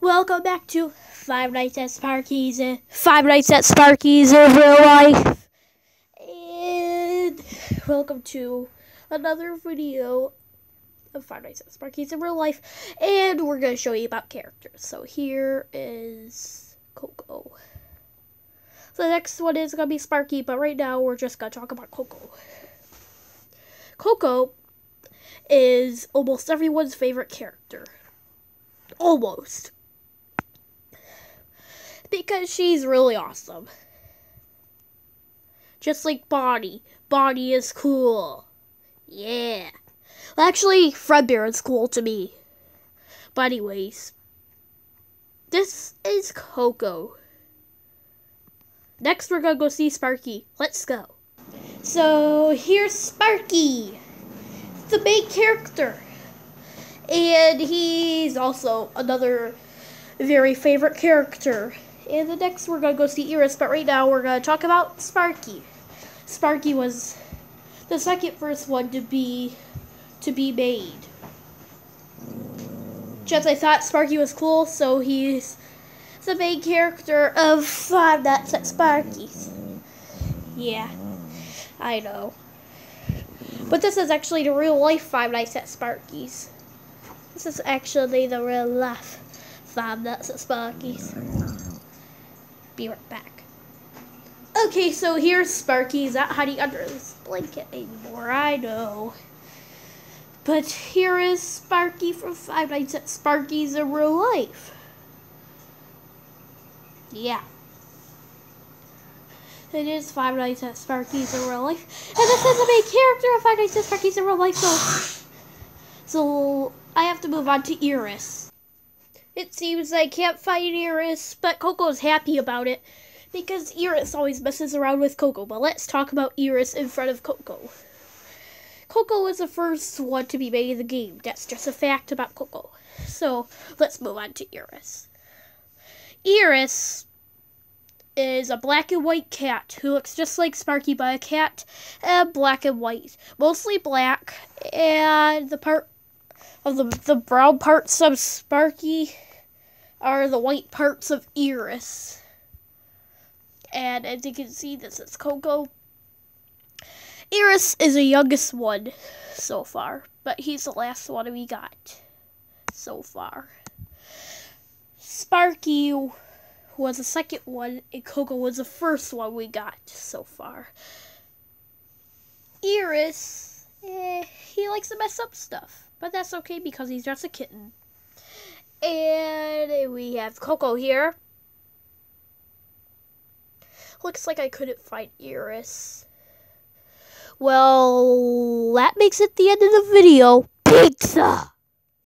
Welcome back to Five Nights at Sparky's. uh, Five Nights at Sparky's in real life. And welcome to another video of Five Nights at Sparky's in real life. And we're going to show you about characters. So here is Coco. So the next one is going to be Sparky, but right now we're just going to talk about Coco. Coco is almost everyone's favorite character. Almost because she's really awesome. Just like Bonnie. Bonnie is cool. Yeah. Well, actually, Fredbear is cool to me. But anyways, this is Coco. Next, we're gonna go see Sparky. Let's go. So here's Sparky, the main character, and he's also another very favorite character and the next we're gonna go see Iris, but right now we're gonna talk about Sparky. Sparky was the second first one to be to be made. Just I thought Sparky was cool, so he's the main character of Five Nights at Sparky's. Yeah, I know. But this is actually the real life Five Nights at Sparky's. This is actually the real life Five Nights at Sparky's be right back. Okay, so here's Sparky. He's not hiding under this blanket anymore. I know. But here is Sparky from Five Nights at Sparky's in real life. Yeah. It is Five Nights at Sparky's in real life. And this is the main character of Five Nights at Sparky's in real life, so... So, I have to move on to Iris. It seems I can't find Iris, but Coco's happy about it because Iris always messes around with Coco. But let's talk about Iris in front of Coco. Coco was the first one to be made in the game. That's just a fact about Coco. So let's move on to Iris. Iris is a black and white cat who looks just like Sparky, but a cat and black and white. Mostly black, and the part of the, the brown parts of Sparky are the white parts of Iris. And as you can see, this is Coco. Iris is the youngest one so far, but he's the last one we got so far. Sparky was the second one, and Coco was the first one we got so far. Iris, eh, he likes to mess up stuff, but that's okay because he's just a kitten. And we have Coco here. Looks like I couldn't find Iris. Well, that makes it the end of the video. Pizza!